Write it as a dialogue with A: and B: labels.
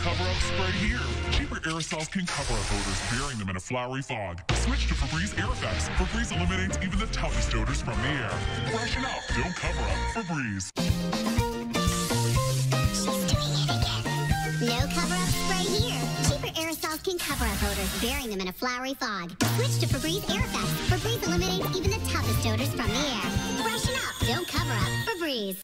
A: cover-up spray here. Cheaper aerosols can cover up odors, burying them in a flowery fog. Switch to Febreze Air Febreze eliminates even the toughest odors from the air. Freshen up, don't cover up. Febreze.
B: No cover-up spray here. Cheaper aerosols can cover up odors, burying them in a flowery fog. Switch to Febreze Air Febreze eliminates even the toughest odors from the air. Freshen up, don't cover up. Febreze.